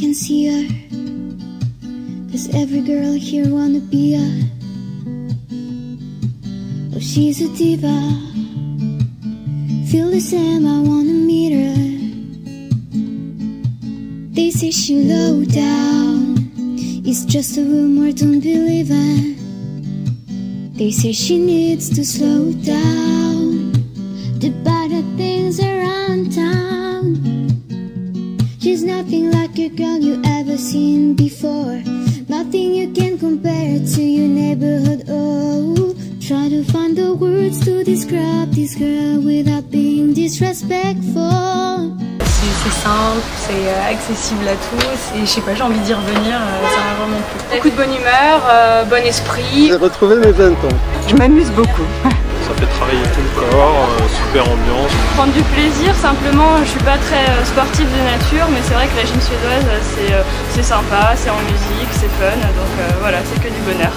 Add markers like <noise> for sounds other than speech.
can see her. Cause every girl here wanna be her Oh, she's a diva. Feel the same, I wanna meet her. They say she low down. It's just a rumor, don't believe it. They say she needs to slow down. She's nothing like a girl you ever seen before Nothing you can compare to your neighborhood, oh Try to find the words to describe this girl without being disrespectful C'est simple, c'est euh, accessible à tous et je sais pas, j'ai envie d'y revenir, euh, ça m'a vraiment plu. Beaucoup de bonne humeur, euh, bon esprit. J'ai retrouvé mes 20 ans. Je m'amuse beaucoup. <laughs> Ça fait travailler tout le corps, euh, super ambiance. Prendre du plaisir, simplement, je suis pas très euh, sportive de nature, mais c'est vrai que la gym suédoise, c'est euh, c'est sympa, c'est en musique, c'est fun, donc voilà, c'est que du bonheur.